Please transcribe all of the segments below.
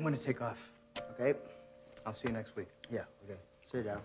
I'm gonna take off. Okay. I'll see you next week. Yeah, okay. Sit down.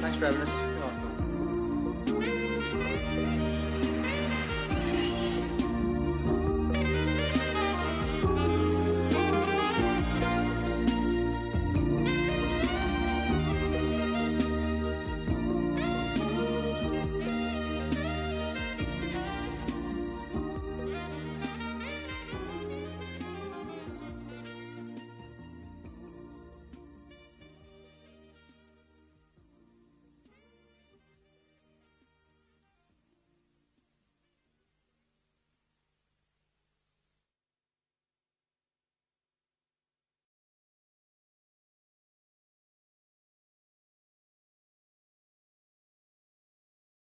Thanks for having us.